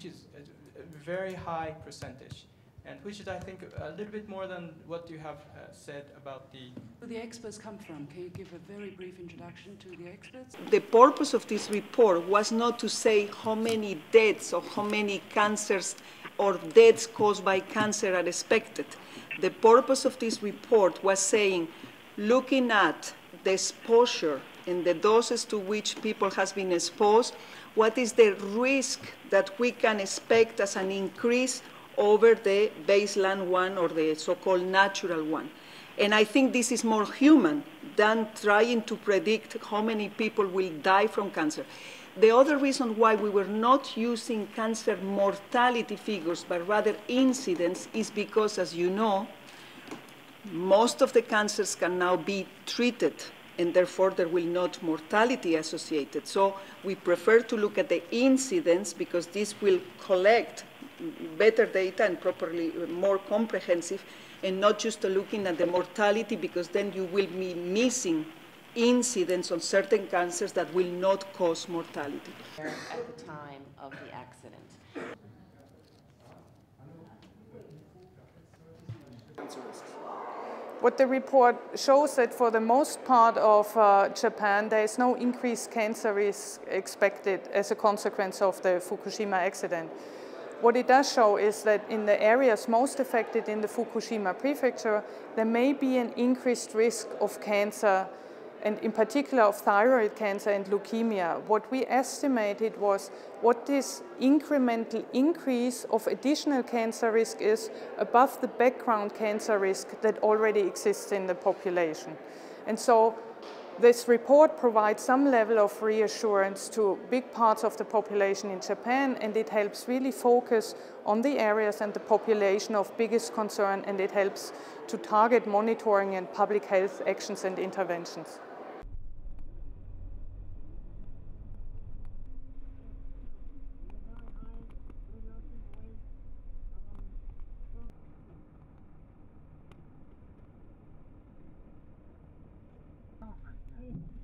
which is a, a very high percentage, and which is, I think, a little bit more than what you have uh, said about the. Where the experts come from? Can you give a very brief introduction to the experts? The purpose of this report was not to say how many deaths or how many cancers or deaths caused by cancer are expected. The purpose of this report was saying, looking at the exposure and the doses to which people has been exposed, what is the risk that we can expect as an increase over the baseline one or the so-called natural one. And I think this is more human than trying to predict how many people will die from cancer. The other reason why we were not using cancer mortality figures, but rather incidence, is because, as you know, most of the cancers can now be treated and therefore there will not mortality associated. So we prefer to look at the incidence because this will collect better data and properly uh, more comprehensive and not just looking at the mortality because then you will be missing incidence on certain cancers that will not cause mortality. At the time of the accident. What the report shows that for the most part of uh, Japan, there is no increased cancer risk expected as a consequence of the Fukushima accident. What it does show is that in the areas most affected in the Fukushima prefecture, there may be an increased risk of cancer and in particular of thyroid cancer and leukemia. What we estimated was what this incremental increase of additional cancer risk is above the background cancer risk that already exists in the population. And so this report provides some level of reassurance to big parts of the population in Japan and it helps really focus on the areas and the population of biggest concern and it helps to target monitoring and public health actions and interventions. Mm.